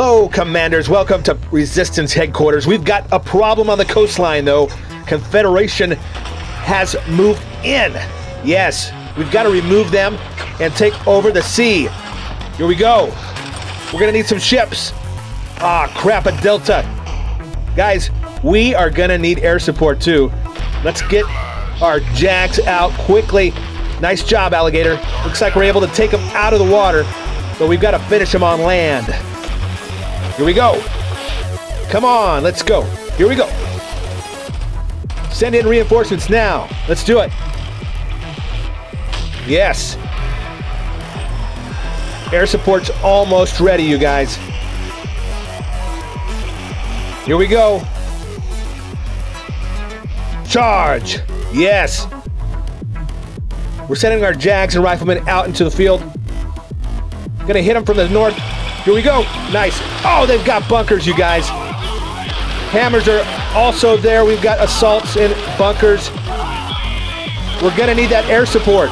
Hello, Commanders. Welcome to Resistance Headquarters. We've got a problem on the coastline, though. Confederation has moved in. Yes, we've got to remove them and take over the sea. Here we go. We're going to need some ships. Ah, crap, a Delta. Guys, we are going to need air support, too. Let's get our jacks out quickly. Nice job, Alligator. Looks like we're able to take them out of the water, but we've got to finish them on land. Here we go. Come on, let's go. Here we go. Send in reinforcements now. Let's do it. Yes. Air support's almost ready, you guys. Here we go. Charge. Yes. We're sending our Jags and Riflemen out into the field. Gonna hit them from the north. Here we go. Nice. Oh, they've got bunkers, you guys. Hammers are also there. We've got assaults and bunkers. We're going to need that air support.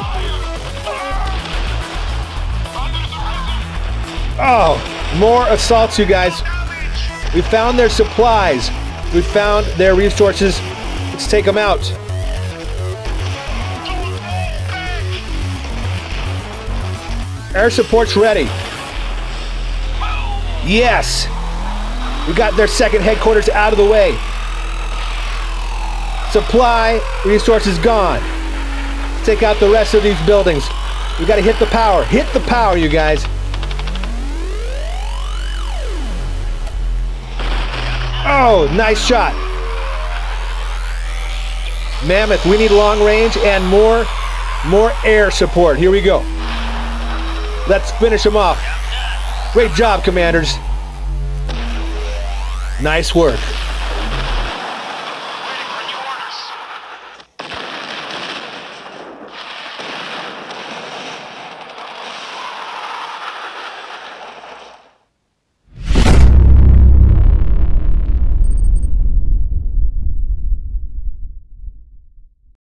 Oh, more assaults, you guys. We found their supplies. We found their resources. Let's take them out. Air support's ready. Yes! We got their second headquarters out of the way. Supply resources gone. Let's take out the rest of these buildings. We got to hit the power. Hit the power, you guys. Oh, nice shot. Mammoth, we need long range and more, more air support. Here we go. Let's finish them off. Great job, commanders. Nice work.